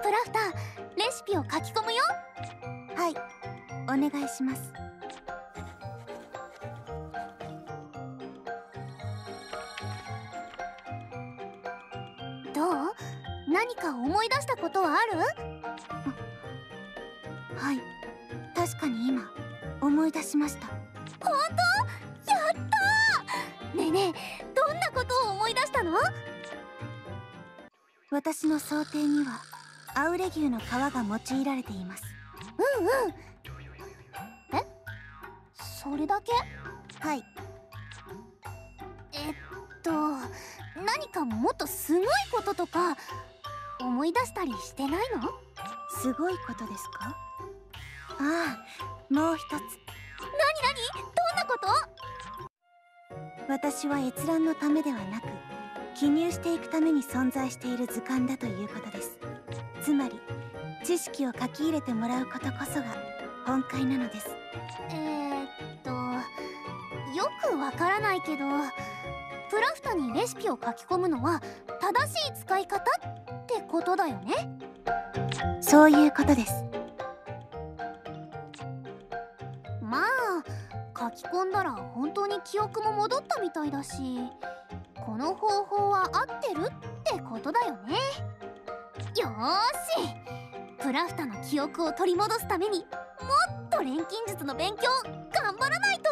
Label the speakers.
Speaker 1: プラフタレシピを書き込むよ。
Speaker 2: はい。お願いします。
Speaker 1: どう？何か思い出したことはある？
Speaker 2: はい。確かに今思い出しました。
Speaker 1: 本当？やったねえねえどんなことを思い出したの？
Speaker 2: 私の想定にはアウレ牛の皮が用いられています。
Speaker 1: うんうん。え？それだけ？
Speaker 2: はい。
Speaker 1: えっと何かもっとすごいこととか思い出したりしてないの？
Speaker 2: すごいことですか？ああもう一つ。
Speaker 1: 何何？どんなこと？
Speaker 2: 私は閲覧のためではなく記入していくために存在している図鑑だということですつまり知識を書き入れてもらうことこそが本会なのです。
Speaker 1: えー、っとよくわからないけどプラフタにレシピを書き込むのは正しい使い方ってことだよね。
Speaker 2: そういうことです。
Speaker 1: まあ書き込んだら本当に記憶も戻ったみたいだしこの方法は合ってるってことだよねし。プラフタの記憶を取り戻すためにもっと錬金術の勉強頑張らないと。